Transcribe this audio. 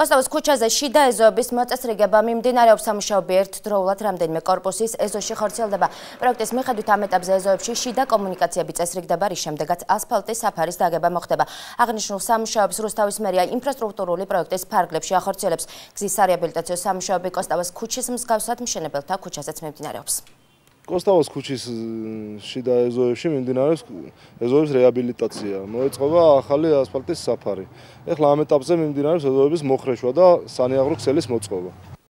კოსტავოს ქუჩაზე შიდა ეზოების მოწესრიგება მიმდინარეობს სამუშაოები ერთდროულად რამდენიმე კორპუსის ეზოში ხორციელდება. პროექტის მიხედვით ამ ეტაპზე ეზოებში შიდა კომუნიკაციები წესრიგდება, რის შემდეგაც ასფალტის საფარის დაგება მოხდება. აღნიშნულ სამუშაოებს რუსთავის მერია ინფრასტრუქტურული პროექტის ფარგლებში ახორციელებს. გზის რეაბილიტაციო სამუშაოები კოსტავოს ქუჩის მსგავსად მშენებელთა ქუჩაზეც მიმდინარეობს. კოსტავოს ქუჩის შიდა ეზოებში მიმდინარეობს ეზოების რეაბილიტაცია. მოეწყობა ახალი ასფალტის საფარი. ეხლა ამ ეტაპზე მიმდინარეობს ეზოების მოხრეშვა და სანიაღრო ქსელის მოწყობა.